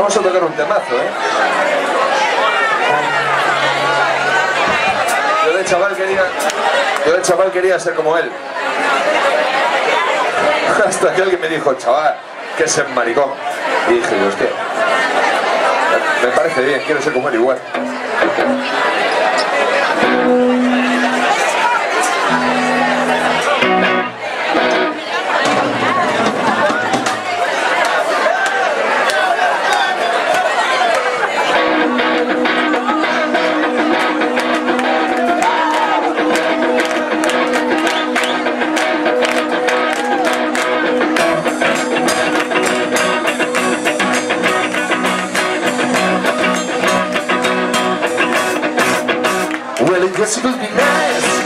Vamos a tocar un temazo, ¿eh? Yo de chaval quería... Yo de chaval quería ser como él. Hasta que alguien me dijo, chaval, que es el maricón. Y dije, hostia, me parece bien, quiero ser como él igual. Cause she must be nice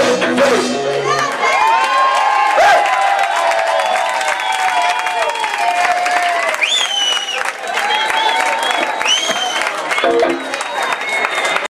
hey, hey.